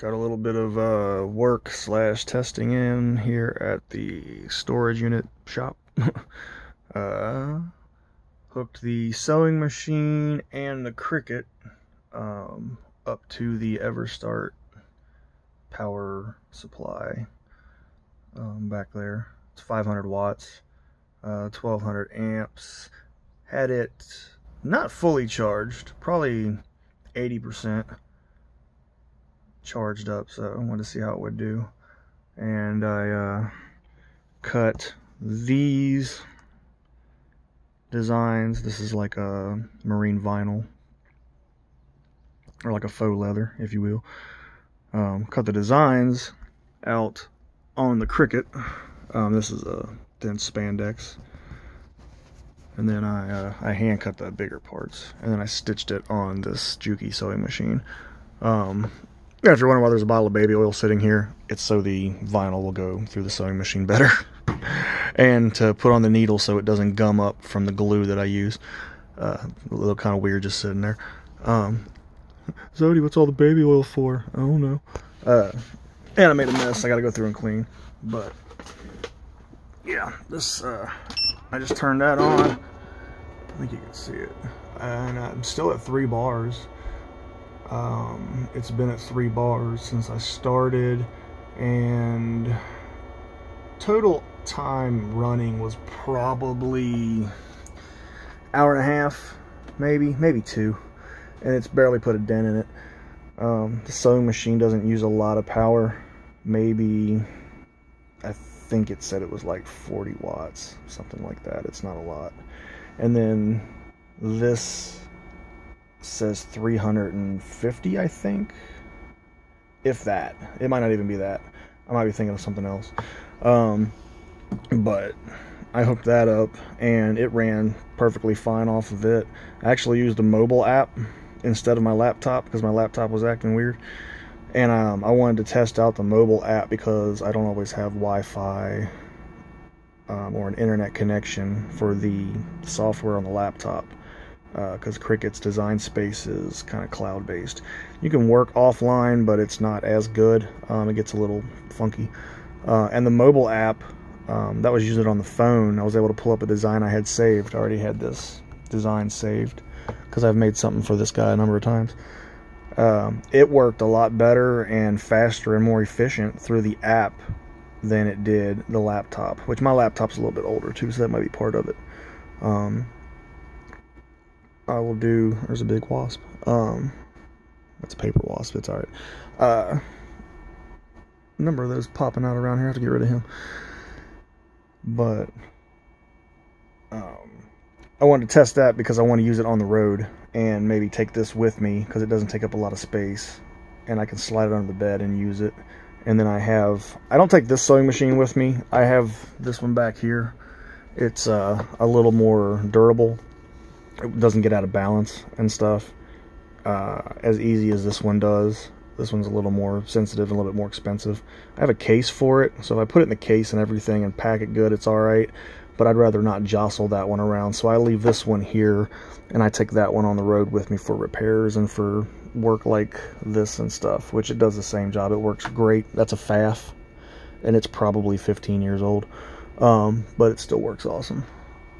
got a little bit of uh, work slash testing in here at the storage unit shop. uh, hooked the sewing machine and the Cricut um, up to the Everstart power supply um, back there. It's 500 watts, uh, 1200 amps. Had it not fully charged, probably 80% charged up, so I wanted to see how it would do. And I uh, cut these designs. This is like a marine vinyl, or like a faux leather, if you will. Um, cut the designs out on the Cricut. Um, this is a dense spandex. And then I, uh, I hand cut the bigger parts. And then I stitched it on this Juki sewing machine. Um, after wondering why there's a bottle of baby oil sitting here, it's so the vinyl will go through the sewing machine better. and to put on the needle so it doesn't gum up from the glue that I use. Uh, a little kind of weird just sitting there. Um, Zodi, what's all the baby oil for? I don't know. Uh, and I made a mess. I got to go through and clean. But yeah, this uh, I just turned that on. I think you can see it, and I'm still at three bars. Um, it's been at three bars since I started, and total time running was probably hour and a half, maybe, maybe two, and it's barely put a dent in it. Um, the sewing machine doesn't use a lot of power, maybe, I think it said it was like 40 watts, something like that. It's not a lot. And then this says 350, I think. If that. It might not even be that. I might be thinking of something else. Um, but I hooked that up and it ran perfectly fine off of it. I actually used a mobile app instead of my laptop because my laptop was acting weird. And um, I wanted to test out the mobile app because I don't always have Wi Fi um, or an internet connection for the software on the laptop because uh, Cricut's design space is kind of cloud based. You can work offline, but it's not as good. Um, it gets a little funky. Uh, and the mobile app um, that was using it on the phone, I was able to pull up a design I had saved. I already had this design saved because I've made something for this guy a number of times. Um, it worked a lot better and faster and more efficient through the app than it did the laptop, which my laptop's a little bit older too, so that might be part of it. Um, I will do. There's a big wasp. Um, that's a paper wasp. It's alright. Uh, a number of those popping out around here. I have to get rid of him. But um, I wanted to test that because I want to use it on the road and maybe take this with me because it doesn't take up a lot of space, and I can slide it under the bed and use it. And then I have. I don't take this sewing machine with me. I have this one back here. It's uh, a little more durable it doesn't get out of balance and stuff uh, as easy as this one does. This one's a little more sensitive and a little bit more expensive. I have a case for it, so if I put it in the case and everything and pack it good, it's alright. But I'd rather not jostle that one around, so I leave this one here and I take that one on the road with me for repairs and for work like this and stuff, which it does the same job. It works great. That's a Pfaff, and it's probably 15 years old, um, but it still works awesome.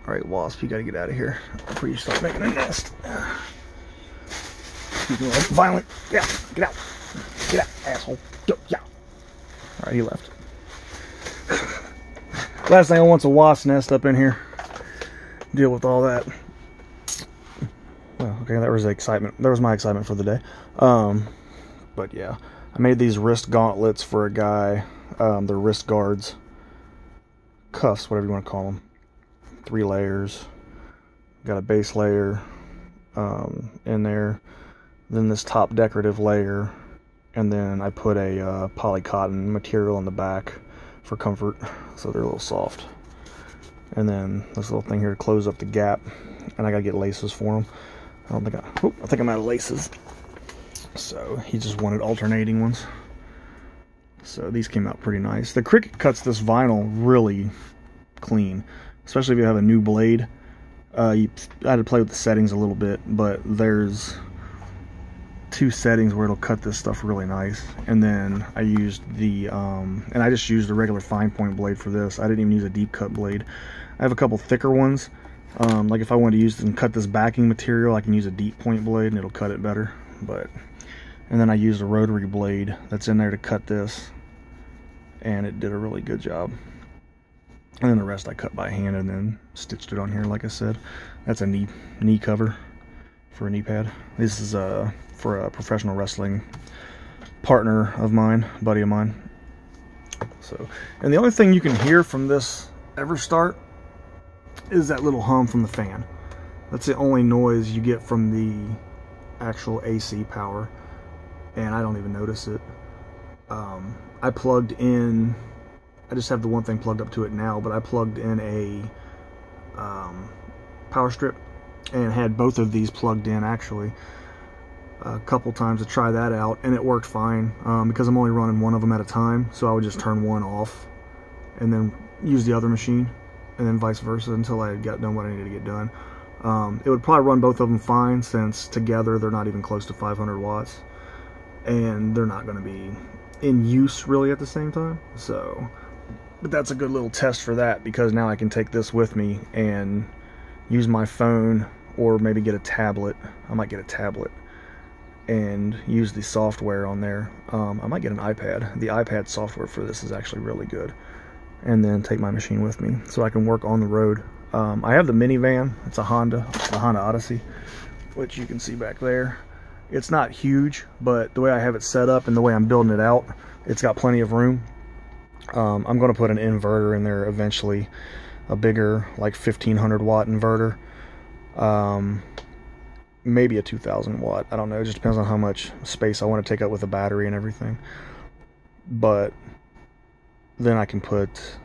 All right, Wasp, you gotta get out of here before you start making a nest. You like violent. Yeah, get out. Get out, asshole. Go, yeah. All right, he left. Last thing I want's a wasp nest up in here. Deal with all that. Well, okay, that was the excitement. That was my excitement for the day. Um, but yeah, I made these wrist gauntlets for a guy. Um, they're wrist guards, cuffs, whatever you want to call them three layers. Got a base layer um, in there, then this top decorative layer, and then I put a uh, poly cotton material in the back for comfort, so they're a little soft. And then this little thing here to close up the gap, and I gotta get laces for them. I don't think I, I think I'm out of laces. So he just wanted alternating ones. So these came out pretty nice. The Cricut cuts this vinyl really clean especially if you have a new blade. Uh, you I had to play with the settings a little bit, but there's two settings where it'll cut this stuff really nice. And then I used the, um, and I just used the regular fine point blade for this. I didn't even use a deep cut blade. I have a couple thicker ones. Um, like if I wanted to use and cut this backing material, I can use a deep point blade and it'll cut it better. But, and then I used a rotary blade that's in there to cut this. And it did a really good job. And then the rest I cut by hand and then stitched it on here, like I said. That's a knee knee cover for a knee pad. This is uh, for a professional wrestling partner of mine, buddy of mine. So, and the only thing you can hear from this EverStart is that little hum from the fan. That's the only noise you get from the actual AC power, and I don't even notice it. Um, I plugged in, I just have the one thing plugged up to it now, but I plugged in a um, power strip and had both of these plugged in actually a couple times to try that out and it worked fine um, because I'm only running one of them at a time so I would just turn one off and then use the other machine and then vice versa until I got done what I needed to get done. Um, it would probably run both of them fine since together they're not even close to 500 watts and they're not going to be in use really at the same time so but that's a good little test for that because now I can take this with me and use my phone or maybe get a tablet. I might get a tablet and use the software on there. Um, I might get an iPad. The iPad software for this is actually really good. And then take my machine with me so I can work on the road. Um, I have the minivan. It's a Honda, the Honda Odyssey, which you can see back there. It's not huge, but the way I have it set up and the way I'm building it out, it's got plenty of room. Um, I'm going to put an inverter in there eventually a bigger like 1500 watt inverter. Um, maybe a 2000 watt I don't know it just depends on how much space I want to take up with the battery and everything. But then I can put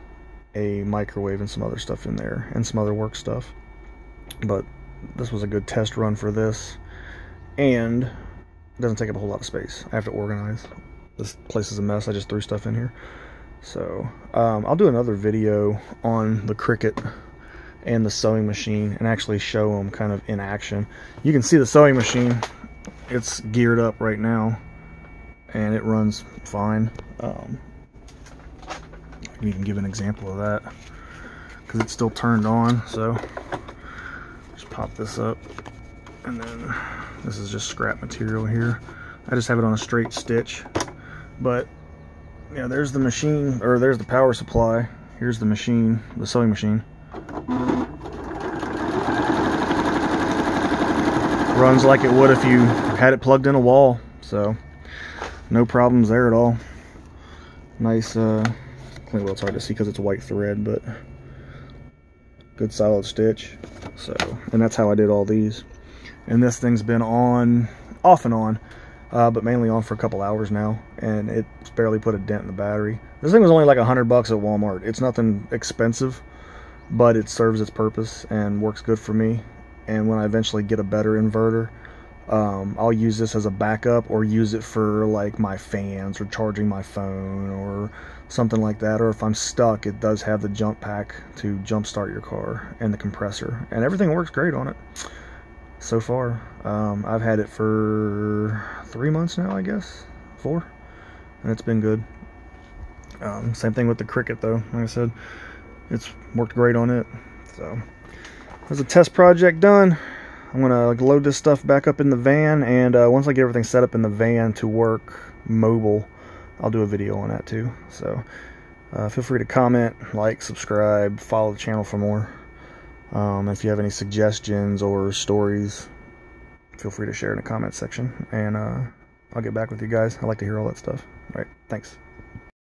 a microwave and some other stuff in there and some other work stuff. But this was a good test run for this and it doesn't take up a whole lot of space. I have to organize. This place is a mess. I just threw stuff in here so um, I'll do another video on the Cricut and the sewing machine and actually show them kind of in action. You can see the sewing machine. It's geared up right now and it runs fine. Um, I can even give an example of that because it's still turned on. So just pop this up and then this is just scrap material here. I just have it on a straight stitch, but yeah, there's the machine, or there's the power supply. Here's the machine, the sewing machine. Runs like it would if you had it plugged in a wall, so no problems there at all. Nice, uh, clean, well, it's hard to see because it's white thread, but good solid stitch. So, and that's how I did all these. And this thing's been on, off and on, uh, but mainly on for a couple hours now, and it's barely put a dent in the battery. This thing was only like a hundred bucks at Walmart. It's nothing expensive, but it serves its purpose and works good for me. And when I eventually get a better inverter, um, I'll use this as a backup or use it for like my fans or charging my phone or something like that. Or if I'm stuck, it does have the jump pack to jump start your car and the compressor, and everything works great on it so far. Um, I've had it for three months now, I guess, four, and it's been good. Um, same thing with the Cricut, though. Like I said, it's worked great on it. So there's a test project done. I'm gonna like, load this stuff back up in the van, and uh, once I get everything set up in the van to work mobile, I'll do a video on that too. So uh, feel free to comment, like, subscribe, follow the channel for more. Um, if you have any suggestions or stories, feel free to share in the comment section, and uh, I'll get back with you guys. I like to hear all that stuff. All right, thanks.